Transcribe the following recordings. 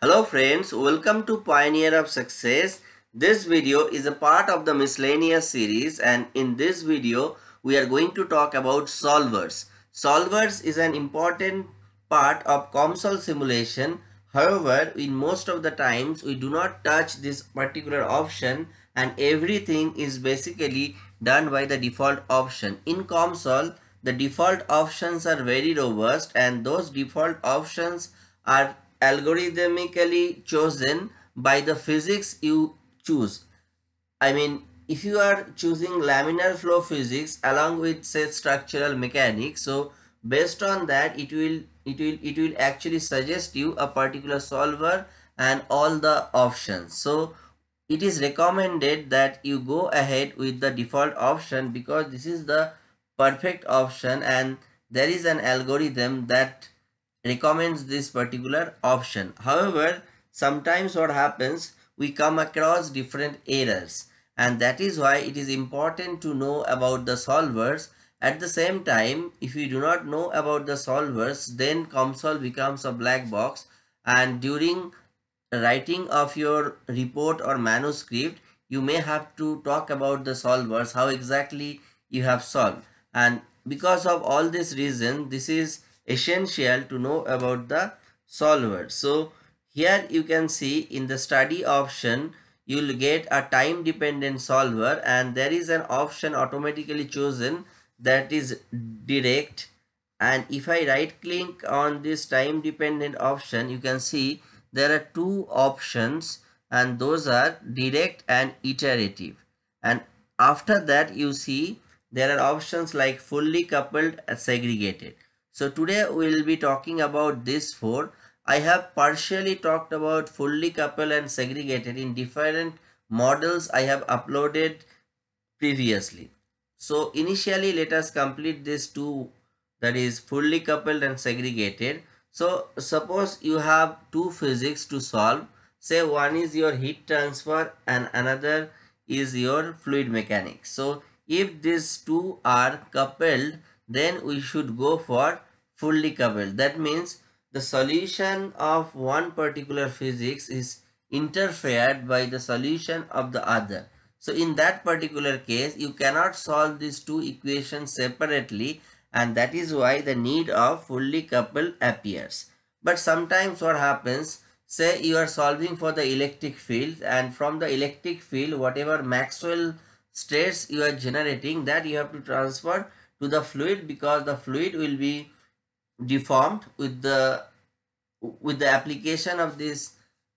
Hello friends, welcome to Pioneer of Success. This video is a part of the miscellaneous series and in this video we are going to talk about solvers. Solvers is an important part of COMSOL simulation. However, in most of the times we do not touch this particular option and everything is basically done by the default option. In COMSOL, the default options are very robust and those default options are algorithmically chosen by the physics you choose. I mean, if you are choosing laminar flow physics along with say structural mechanics, so based on that, it will it will it will actually suggest you a particular solver and all the options. So it is recommended that you go ahead with the default option because this is the perfect option and there is an algorithm that recommends this particular option. However, sometimes what happens, we come across different errors and that is why it is important to know about the solvers. At the same time, if you do not know about the solvers, then COMSOL becomes a black box and during writing of your report or manuscript, you may have to talk about the solvers, how exactly you have solved. And because of all this reason, this is essential to know about the solver. So here you can see in the study option, you will get a time dependent solver and there is an option automatically chosen that is direct. And if I right click on this time dependent option you can see there are two options and those are direct and iterative. And after that you see there are options like fully coupled and segregated so today we will be talking about this four. I have partially talked about fully coupled and segregated in different models I have uploaded previously. So initially let us complete this two that is fully coupled and segregated. So suppose you have two physics to solve. Say one is your heat transfer and another is your fluid mechanics. So if these two are coupled then we should go for fully coupled. That means the solution of one particular physics is interfered by the solution of the other. So in that particular case, you cannot solve these two equations separately and that is why the need of fully coupled appears. But sometimes what happens, say you are solving for the electric field and from the electric field, whatever Maxwell stress you are generating that you have to transfer to the fluid because the fluid will be deformed with the with the application of this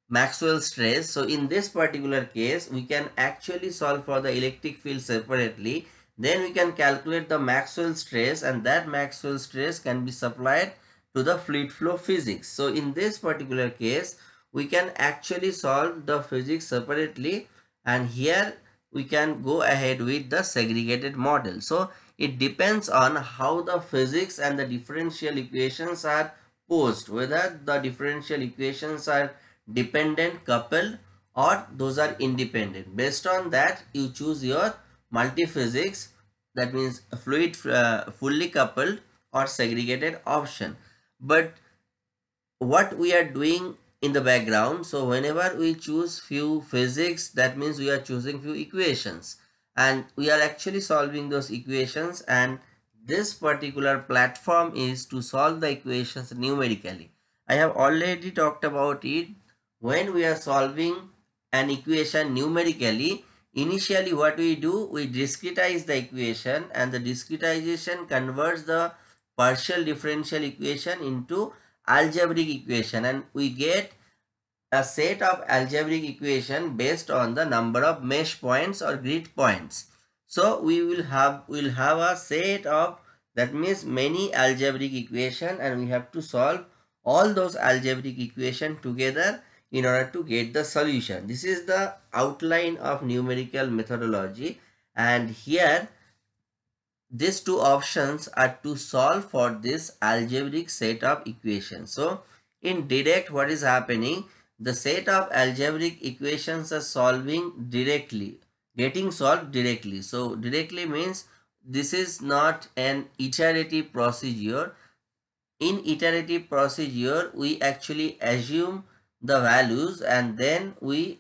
Maxwell stress. So in this particular case, we can actually solve for the electric field separately. Then we can calculate the Maxwell stress and that Maxwell stress can be supplied to the fluid flow physics. So in this particular case, we can actually solve the physics separately and here we can go ahead with the segregated model. So it depends on how the physics and the differential equations are posed, whether the differential equations are dependent, coupled or those are independent. Based on that, you choose your multi-physics that means fluid uh, fully coupled or segregated option. But what we are doing in the background, so whenever we choose few physics, that means we are choosing few equations and we are actually solving those equations and this particular platform is to solve the equations numerically. I have already talked about it when we are solving an equation numerically initially what we do we discretize the equation and the discretization converts the partial differential equation into algebraic equation and we get a set of algebraic equation based on the number of mesh points or grid points. So we will have will have a set of that means many algebraic equation and we have to solve all those algebraic equation together in order to get the solution. This is the outline of numerical methodology and here these two options are to solve for this algebraic set of equations. So in direct what is happening the set of algebraic equations are solving directly getting solved directly so directly means this is not an iterative procedure in iterative procedure we actually assume the values and then we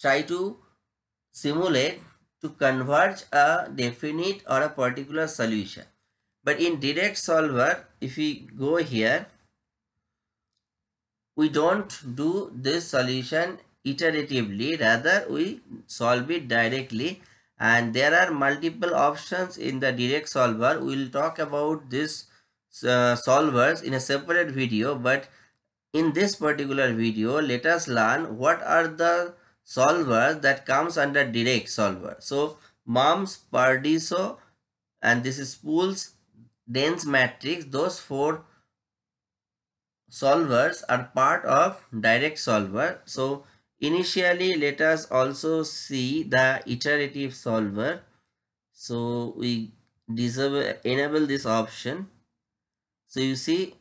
try to simulate to converge a definite or a particular solution. But in direct solver, if we go here, we don't do this solution iteratively, rather we solve it directly and there are multiple options in the direct solver. We will talk about this uh, solvers in a separate video but in this particular video let us learn what are the solvers that comes under direct solver. So MUMPS, PARDISO and this is SPOOLES, dense matrix those four solvers are part of direct solver. So initially let us also see the iterative solver. So we disable enable this option. So you see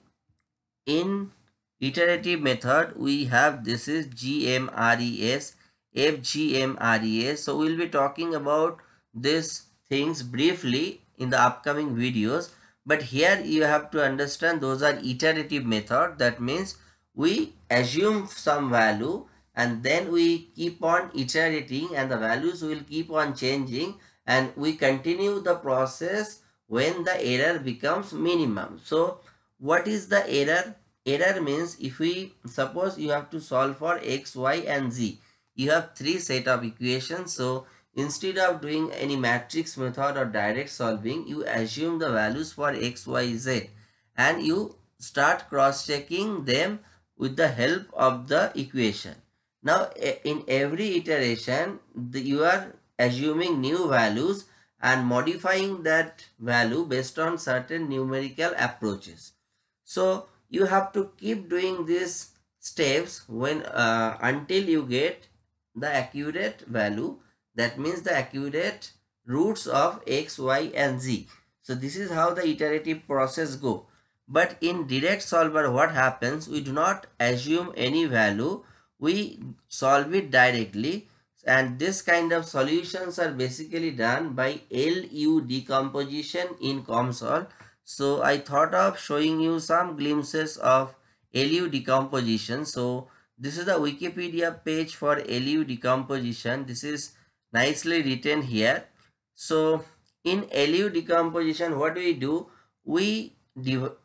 in iterative method we have this is GMRES FGMRES. So we'll be talking about these things briefly in the upcoming videos. But here you have to understand those are iterative method. That means we assume some value and then we keep on iterating and the values will keep on changing and we continue the process when the error becomes minimum. So what is the error? Error means if we suppose you have to solve for x, y and z you have three set of equations so instead of doing any matrix method or direct solving you assume the values for x y z and you start cross checking them with the help of the equation. Now in every iteration the, you are assuming new values and modifying that value based on certain numerical approaches. So you have to keep doing these steps when uh, until you get the accurate value that means the accurate roots of x y and z so this is how the iterative process go but in direct solver what happens we do not assume any value we solve it directly and this kind of solutions are basically done by LU decomposition in COMSOL. So I thought of showing you some glimpses of LU decomposition. So this is the Wikipedia page for LU decomposition. This is nicely written here. So in LU decomposition, what we do? We,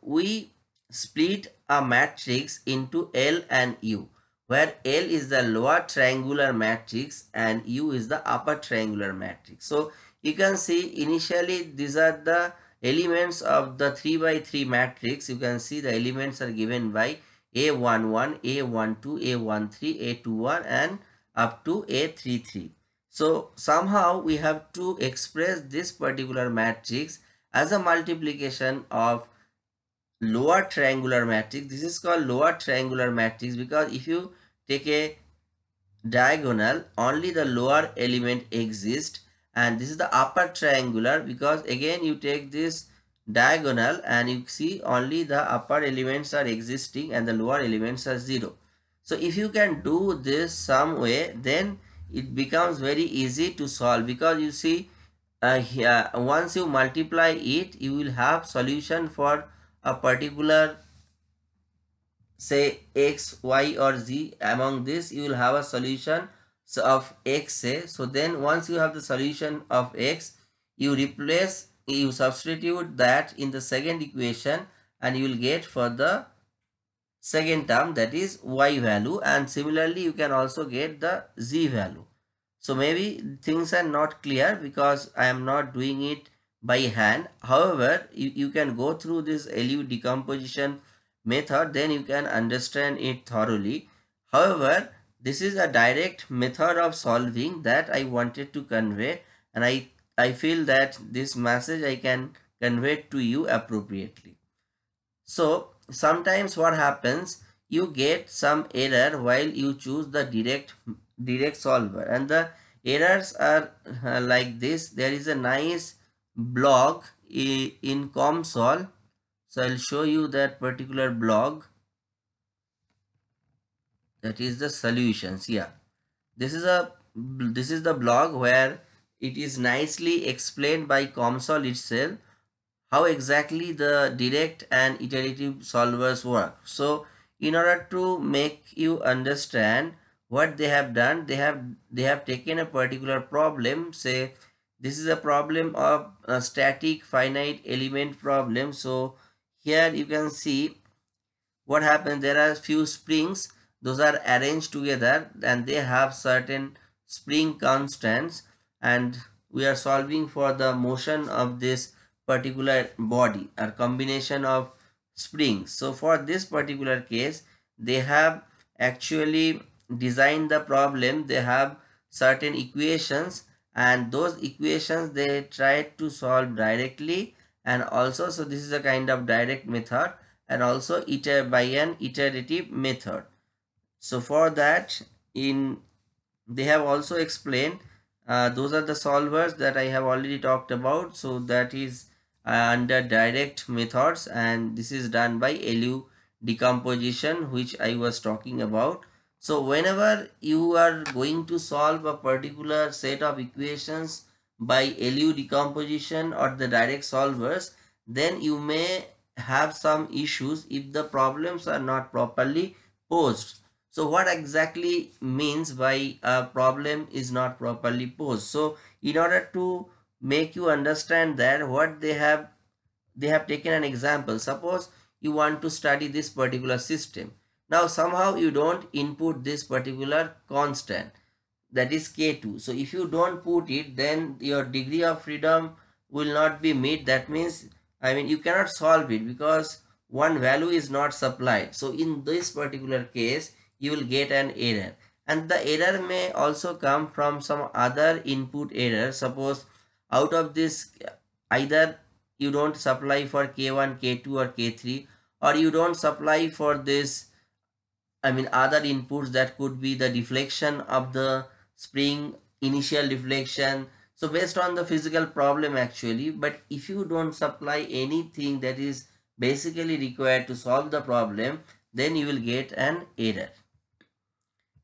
we split a matrix into L and U where L is the lower triangular matrix and U is the upper triangular matrix. So you can see initially these are the elements of the 3 by 3 matrix. You can see the elements are given by a11, A12, A13, A21 and up to A33. So somehow we have to express this particular matrix as a multiplication of lower triangular matrix. This is called lower triangular matrix because if you take a diagonal only the lower element exists and this is the upper triangular because again you take this diagonal and you see only the upper elements are existing and the lower elements are zero. So if you can do this some way then it becomes very easy to solve because you see uh, here, once you multiply it you will have solution for a particular say x y or z. Among this you will have a solution of x say. So then once you have the solution of x you replace you substitute that in the second equation and you will get for the second term that is y value and similarly you can also get the z value. So maybe things are not clear because I am not doing it by hand. However, you, you can go through this LU decomposition method then you can understand it thoroughly. However, this is a direct method of solving that I wanted to convey and I I feel that this message I can convey to you appropriately. So sometimes what happens you get some error while you choose the direct direct solver. And the errors are uh, like this. There is a nice blog in COMSOL. So I'll show you that particular blog that is the solutions. Yeah. This is a this is the blog where it is nicely explained by COMSOL itself how exactly the direct and iterative solvers work. So in order to make you understand what they have done they have they have taken a particular problem say this is a problem of a static finite element problem. So here you can see what happens there are few springs. Those are arranged together and they have certain spring constants. And we are solving for the motion of this particular body or combination of springs. So for this particular case they have actually designed the problem. They have certain equations and those equations they try to solve directly. And also so this is a kind of direct method and also iter by an iterative method. So for that in they have also explained uh, those are the solvers that I have already talked about. So that is under direct methods and this is done by LU decomposition which I was talking about so whenever you are going to solve a particular set of equations by LU decomposition or the direct solvers, then you may have some issues if the problems are not properly posed. So what exactly means by a problem is not properly posed? So in order to make you understand that what they have, they have taken an example. Suppose you want to study this particular system now somehow you don't input this particular constant that is k2. So if you don't put it then your degree of freedom will not be met. That means I mean you cannot solve it because one value is not supplied. So in this particular case you will get an error and the error may also come from some other input error. Suppose out of this either you don't supply for k1, k2 or k3 or you don't supply for this I mean other inputs that could be the deflection of the spring, initial deflection. So based on the physical problem actually, but if you don't supply anything that is basically required to solve the problem, then you will get an error.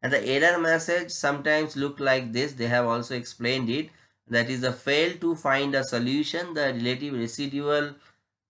And the error message sometimes look like this. They have also explained it. That is a fail to find a solution. The relative residual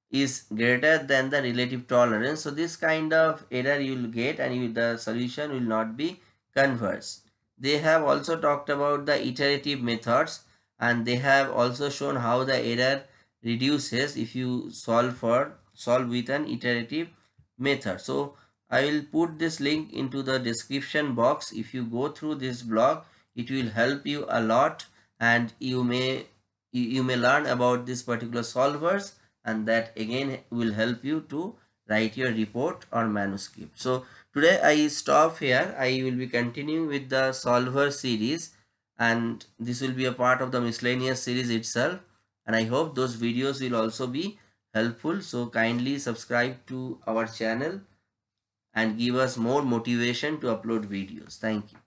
is greater than the relative tolerance. So this kind of error you will get and you, the solution will not be converged. They have also talked about the iterative methods and they have also shown how the error reduces if you solve for solve with an iterative method. So I will put this link into the description box. If you go through this blog, it will help you a lot and you may you, may learn about this particular solvers and that again will help you to write your report or manuscript. So today I stop here. I will be continuing with the solver series and this will be a part of the miscellaneous series itself and I hope those videos will also be helpful. So kindly subscribe to our channel and give us more motivation to upload videos. Thank you.